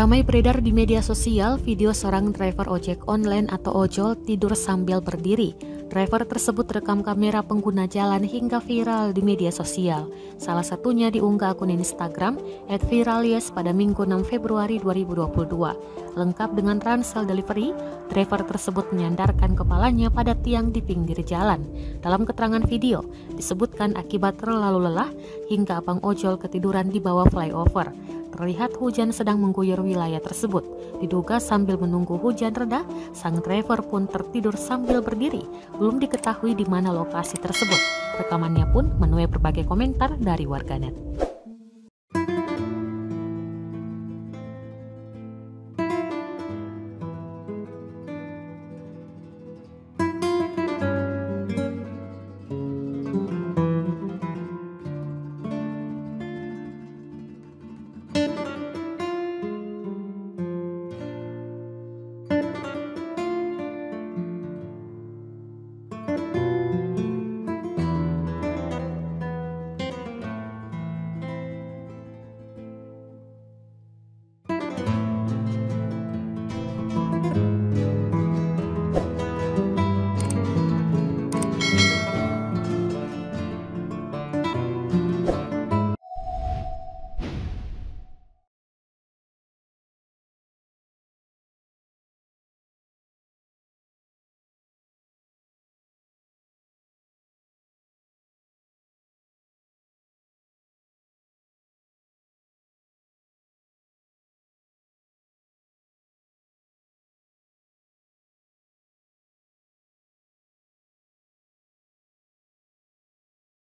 Ramai beredar di media sosial video seorang driver ojek online atau ojol tidur sambil berdiri. Driver tersebut rekam kamera pengguna jalan hingga viral di media sosial. Salah satunya diunggah akun Instagram @viralies pada Minggu 6 Februari 2022. Lengkap dengan ransel delivery, driver tersebut menyandarkan kepalanya pada tiang di pinggir jalan. Dalam keterangan video, disebutkan akibat terlalu lelah hingga abang ojol ketiduran di bawah flyover. Terlihat hujan sedang mengguyur wilayah tersebut. Diduga sambil menunggu hujan reda, sang driver pun tertidur sambil berdiri. Belum diketahui di mana lokasi tersebut. Rekamannya pun menuai berbagai komentar dari warganet.